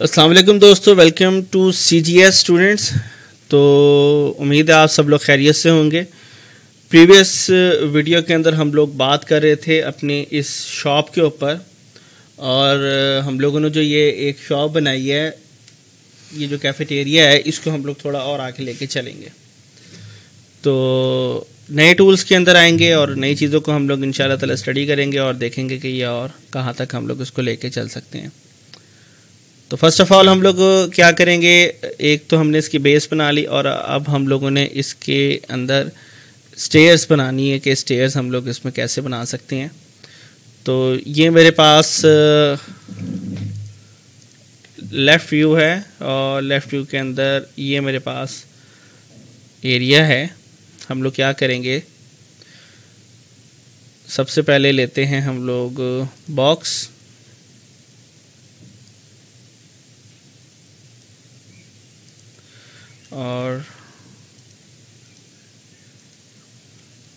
वालेकुम दोस्तों welcome to C G S students तो उम्मीद है आप सब लोग खैरियत से होंगे। प्रीवियस वीडियो के अंदर हम लोग बात कर रहे थे अपने इस शॉप के ऊपर। और हम लोगों ने जो ये एक शॉप बनाई है, ये जो कैफेटेरिया है, इसको हम लोग थोड़ा और आगे लेके चलेंगे। तो नए टूल्स के अंदर आएँगे और नई चीज़ों को हम लोग इन ताला स्टडी करेंगे और देखेंगे कि ये और कहाँ तक हम लोग इसको लेके चल सकते हैं। तो फ़र्स्ट ऑफ़ ऑल हम लोग क्या करेंगे? एक तो हमने इसकी बेस बना ली और अब हम लोगों ने इसके अंदर स्टेयर्स बनानी है कि स्टेयर्स हम लोग इसमें कैसे बना सकते हैं। तो ये मेरे पास लेफ़्ट व्यू है और लेफ़्ट व्यू के अंदर ये मेरे पास एरिया है। हम लोग क्या करेंगे? सबसे पहले लेते हैं हम लोग बॉक्स और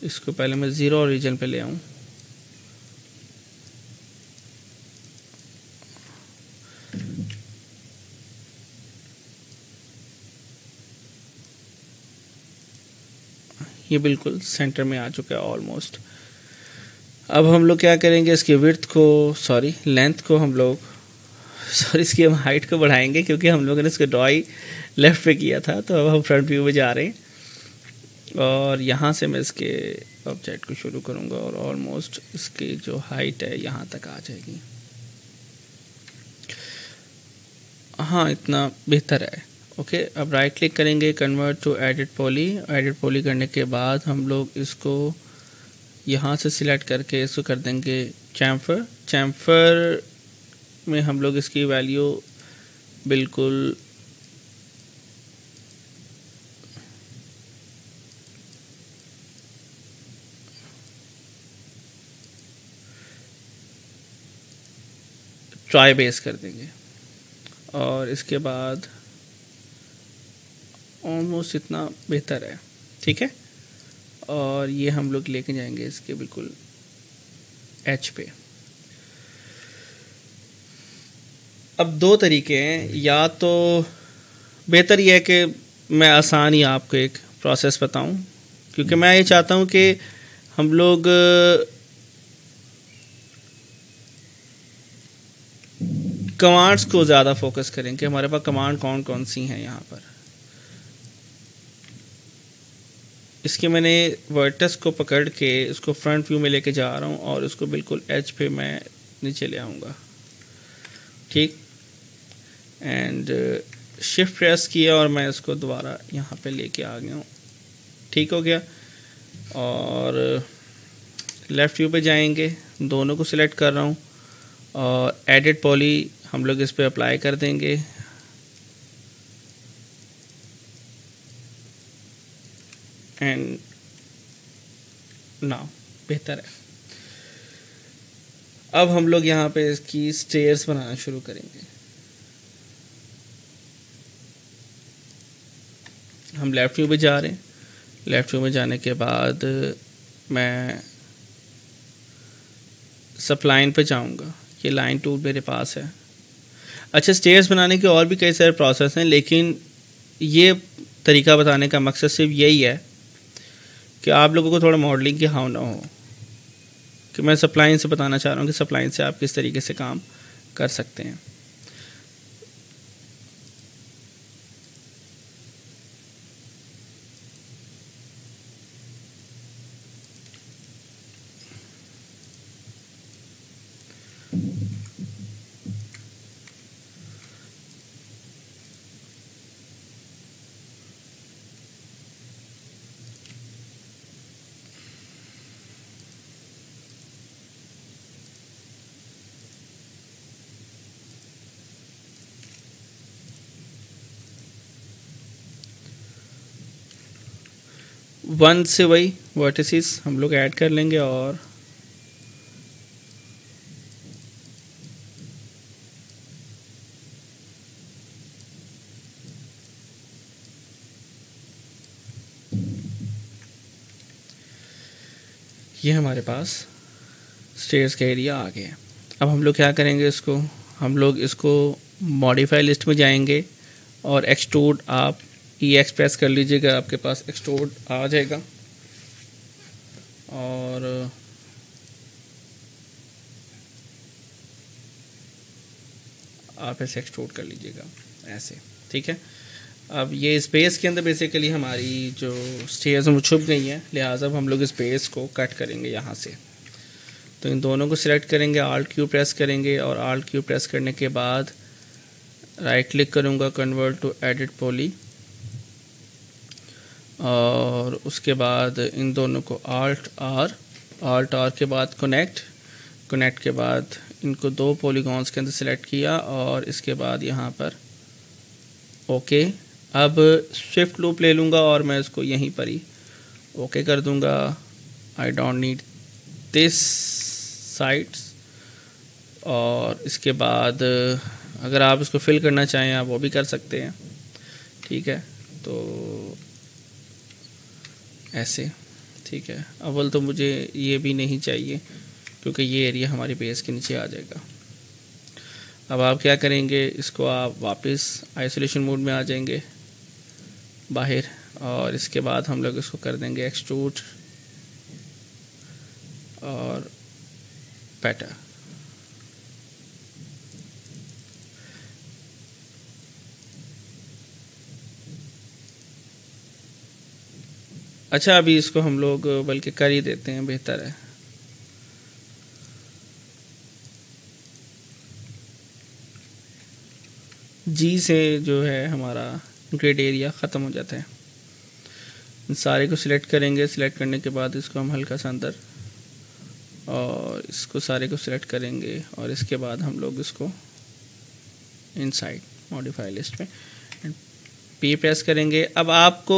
इसको पहले मैं ज़ीरो ओरिजिन पे ले आऊँ। ये बिल्कुल सेंटर में आ चुका है ऑलमोस्ट अब हम लोग क्या करेंगे इसकी विर्थ को सॉरी लेंथ को हम लोग सॉरी इसकी हम हाइट को बढ़ाएँगे क्योंकि हम लोगों ने इसको ड्रॉई लेफ़्ट पे किया था तो अब हम फ्रंट व्यू में जा रहे हैं। और यहाँ से मैं इसके ऑब्जेक्ट को शुरू करूँगा और ऑलमोस्ट इसकी जो हाइट है यहाँ तक आ जाएगी। हाँ इतना बेहतर है। ओके अब राइट क्लिक करेंगे convert to edit poly edit poly करने के बाद हम लोग इसको यहाँ से सिलेक्ट करके इसको कर देंगे चैम्फर चैम्फर में हम लोग इसकी वैल्यू बिल्कुल ट्राई बेस कर देंगे। और इसके बाद ऑलमोस्ट इतना बेहतर है, ठीक है? और ये हम लोग लेके जाएँगे इसके बिल्कुल एच पे। अब दो तरीके हैं। या तो बेहतर यह है कि मैं आसान ही आपको एक प्रोसेस बताऊँ, क्योंकि मैं ये चाहता हूँ कि हम लोग कमांड्स को ज़्यादा फोकस करें कि हमारे पास कमांड कौन कौन सी हैं यहाँ पर। इसके मैंने वर्टस को पकड़ के इसको फ्रंट व्यू में लेके जा रहा हूँ और इसको बिल्कुल एच पे मैं नीचे ले आऊँगा। ठीक? एंड शिफ्ट प्रेस किया और मैं इसको दोबारा यहाँ पे लेके आ गया हूँ। ठीक हो गया? और लेफ़्ट व्यू पे जाएँगे। दोनों को सिलेक्ट कर रहा हूँ। और एडिट पॉली हम लोग इस पर अप्लाई कर देंगे। एंड ना बेहतर है। अब हम लोग यहाँ पे इसकी स्टेयर्स बनाना शुरू करेंगे। हम लेफ़्ट व्यू में जा रहे हैं। लेफ़्ट व्यू में जाने के बाद मैं सप्लाइन पर जाऊँगा। ये लाइन टूल मेरे पास है। अच्छा स्टेयर्स बनाने के और भी कई सारे प्रोसेस हैं, लेकिन ये तरीका बताने का मकसद सिर्फ़ यही है कि आप लोगों को थोड़ा मॉडलिंग की हाव ना हो। कि मैं सप्लाइन से बताना चाह रहा हूँ कि सप्लाइन से आप किस तरीके से काम कर सकते हैं। वन से वही वर्टिस हम लोग ऐड कर लेंगे और ये हमारे पास स्टेयर्स का एरिया आ गया अब हम लोग क्या करेंगे इसको? हम लोग इसको मॉडिफाई लिस्ट में जाएँगे और एक्सटोड आप ई एक्स प्रेस कर लीजिएगा, आपके पास एक्सटोड आ जाएगा। और, आप ऐसे एक्सटोड कर लीजिएगा, ऐसे, ठीक है? अब ये स्पेस के अंदर बेसिकली हमारी जो स्टेयर्स वो छुप गई हैं। लिहाजा हम लोग स्पेस को कट करेंगे यहाँ से। तो इन दोनों को सिलेक्ट करेंगे आल्ट क्यू प्रेस करेंगे और आल्ट क्यू प्रेस करने के बाद राइट क्लिक करूँगा कन्वर्ट टू एडिट पोली और उसके बाद इन दोनों को आल्ट आर आल्ट आर के बाद कनेक्ट कनेक्ट के बाद इनको दो पॉलीगॉन्स के अंदर सेलेक्ट किया और इसके बाद यहाँ पर ओके अब स्विफ्ट लूप ले लूँगा और मैं इसको यहीं पर ही ओके कर दूँगा। I don't need this sites और इसके बाद अगर आप इसको फिल करना चाहें, आप वो भी कर सकते हैं। ठीक है? तो ऐसे, ठीक है? अव्वल तो मुझे ये भी नहीं चाहिए, क्योंकि ये एरिया हमारी बेस के नीचे आ जाएगा। अब आप क्या करेंगे, इसको आप वापस आइसोलेशन मोड में आ जाएँगे, बाहर, और इसके बाद हम लोग इसको कर देंगे एक्सट्रूट और पैटर अच्छा अभी इसको हम लोग, बल्कि कर ही देते हैं, बेहतर है। जी से जो है हमारा ग्रेड एरिया ख़त्म हो जाता है। सारे को सिलेक्ट करेंगे। सिलेक्ट करने के बाद इसको हम हल्का सा अंदर, और इसको सारे को सिलेक्ट करेंगे, और इसके बाद हम लोग इसको इनसाइड मॉडिफाई लिस्ट में पी प्रेस करेंगे। अब आपको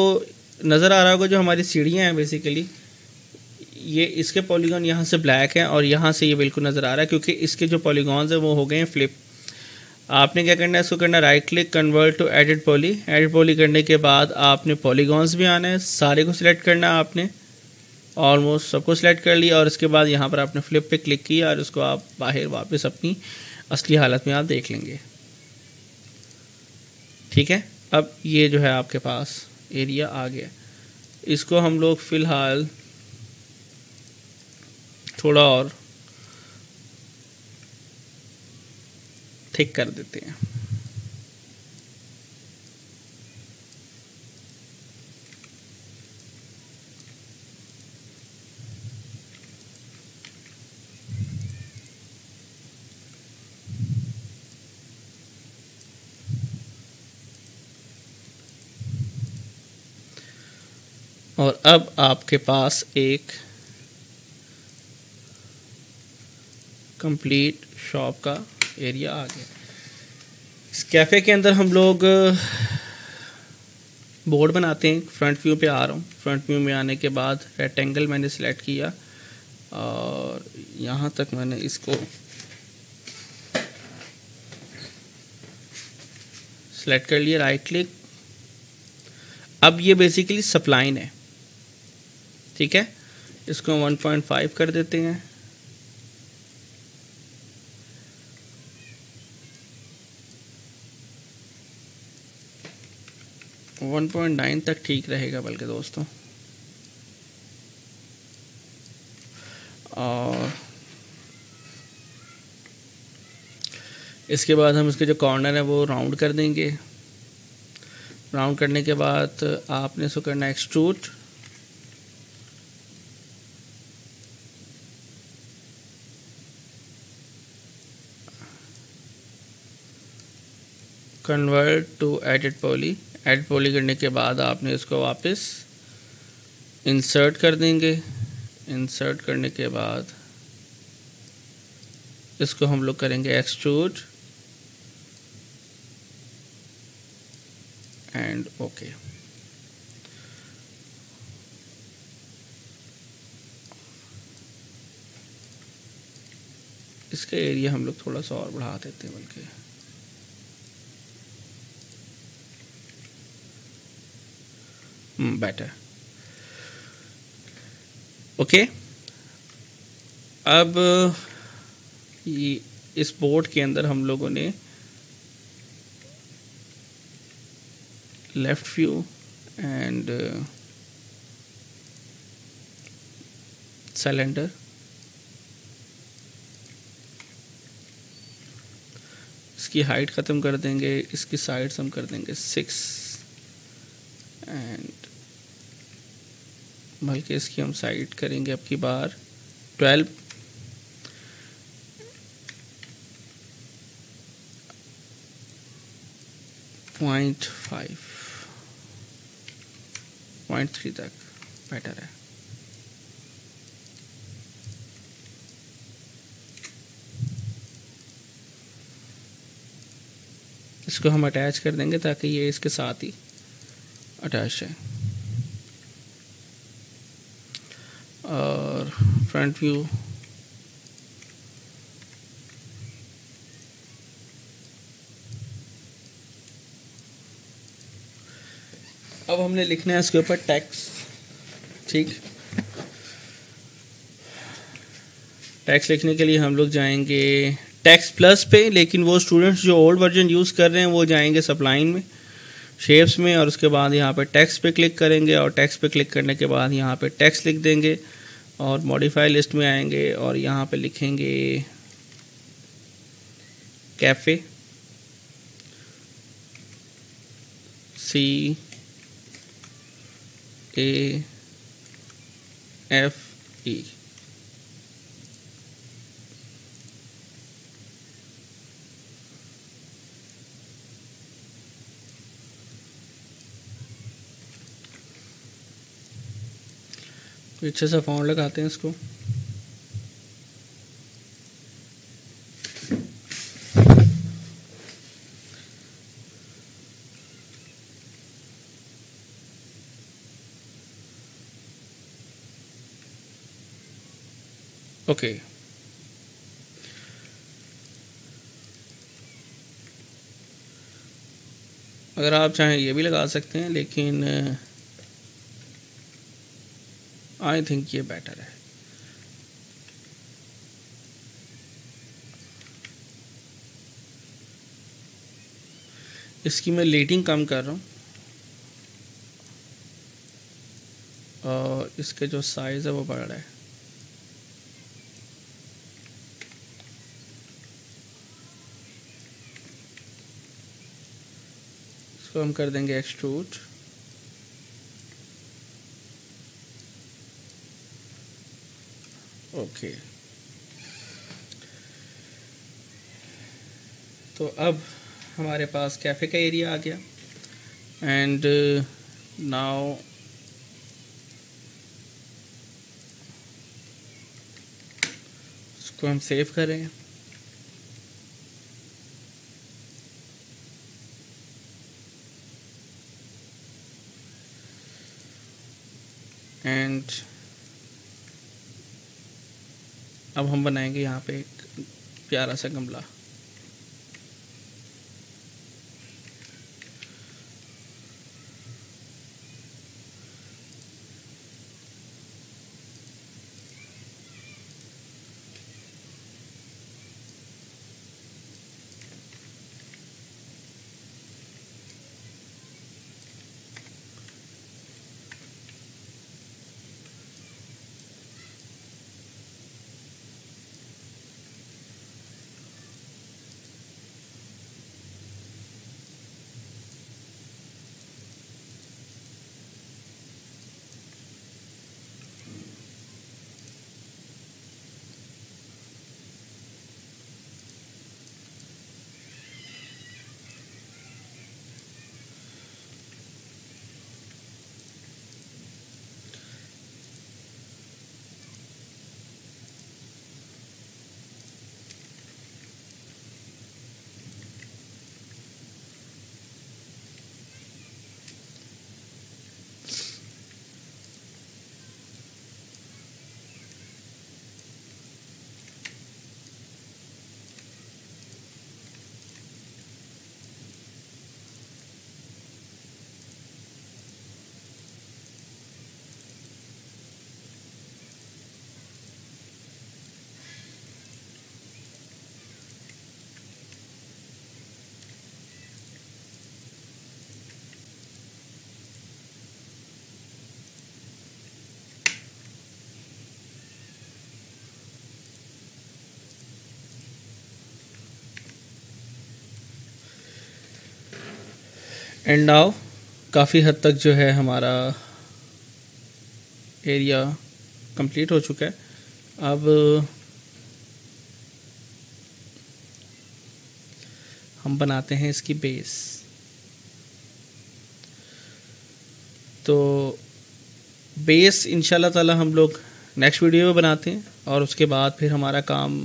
नज़र आ रहा होगा जो हमारी सीढ़ियाँ हैं बेसिकली ये इसके पॉलीगॉन यहाँ से ब्लैक हैं और यहाँ से ये बिल्कुल नज़र आ रहा है, क्योंकि इसके जो पॉलीगॉन्स हैं वो हो गए हैं फ्लिप आपने क्या करना है? इसको करना right click convert to edit poly edit poly करने के बाद आपने पॉलीगॉन्स भी आना है, सारे को सिलेक्ट करना है आपने. ऑलमोस्ट सबको सिलेक्ट कर लिया और इसके बाद यहाँ पर आपने फ्लिप पे क्लिक किया और उसको आप बाहर वापस अपनी असली हालत में आप देख लेंगे. ठीक है? अब ये जो है आपके पास. एरिया आ गया। इसको हम लोग फ़िलहाल थोड़ा और ठीक कर देते हैं। और अब आपके पास एक कंप्लीट शॉप का एरिया आ गया। इस कैफ़े के अंदर हम लोग बोर्ड बनाते हैं। फ्रंट व्यू पे आ रहा हूँ। फ्रंट व्यू में आने के बाद रेक्टेंगल मैंने सेलेक्ट किया और यहाँ तक मैंने इसको सेलेक्ट कर लिया। राइट क्लिक अब ये बेसिकली सप्लाइन है ठीक है? इसको 1.5 कर देते हैं। वन पॉइंट नाइन तक ठीक रहेगा बल्कि दोस्तों। और इसके बाद हम इसके जो कॉर्नर है वो राउंड कर देंगे। राउंड करने के बाद आपने इसको करना extrude convert to edit poly edit poly करने के बाद आपने इसको वापस इंसर्ट कर देंगे। इंसर्ट करने के बाद इसको हम लोग करेंगे एक्सट्रूड एंड ओके इसका एरिया हम लोग थोड़ा सा और बढ़ा देते हैं बल्कि। बेटर ओके अब इस बोर्ड के अंदर हम लोगों ने view and uh, cylinder. इसकी हाइट ख़त्म कर देंगे इसकी साइड्स हम कर देंगे सिक्स एंड बल्कि इसकी हम साइड करेंगे अब की बार। Twelve. Point five. Point three तक बेटर है। इसको हम अटैच कर देंगे ताकि ये इसके साथ ही अटैच है और फ्रंट व्यू अब हमने लिखना है इसके ऊपर टैक्स ठीक? टैक्स लिखने के लिए हम लोग जाएँगे टैक्स प्लस पे, लेकिन वो स्टूडेंट्स जो ओल्ड वर्जन यूज़ कर रहे हैं, वो जाएँगे सप्लाइन में शेप्स में, और उसके बाद यहाँ पे टैक्स पे क्लिक करेंगे, और टैक्स पे क्लिक करने के बाद यहाँ पे टैक्स लिख देंगे। और मॉडिफाई लिस्ट में आएँगे और यहाँ पे लिखेंगे कैफ़े सी ए एफ़ ई अच्छे से फाउंड लगाते हैं इसको। ओके। अगर आप चाहें ये भी लगा सकते हैं, लेकिन आई थिंक ये बेटर है। इसकी मैं लेटिंग कम कर रहा हूँ। और इसके जो साइज़ है वो बढ़ रहा है। इसको हम कर देंगे एक्सट्रूट ओके तो अब हमारे पास कैफ़े का एरिया आ गया। एंड नाउ इसको हम सेव करें एंड अब हम बनाएँगे यहाँ पे एक प्यारा सा गमला। एंड नाउ काफ़ी हद तक जो है हमारा एरिया कंप्लीट हो चुका है। अब, हम बनाते हैं इसकी बेस तो बेस इंशाल्लाह ताला हम लोग नेक्स्ट वीडियो में बनाते हैं और उसके बाद फिर हमारा काम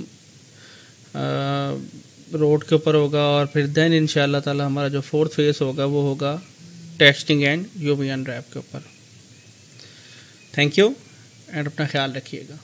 रोड के ऊपर होगा और फिर देन इन ताला हमारा जो फोर्थ फ़ेज़ होगा, वो होगा testing and U V wrap के ऊपर। थैंक यू एंड अपना ख्याल रखिएगा।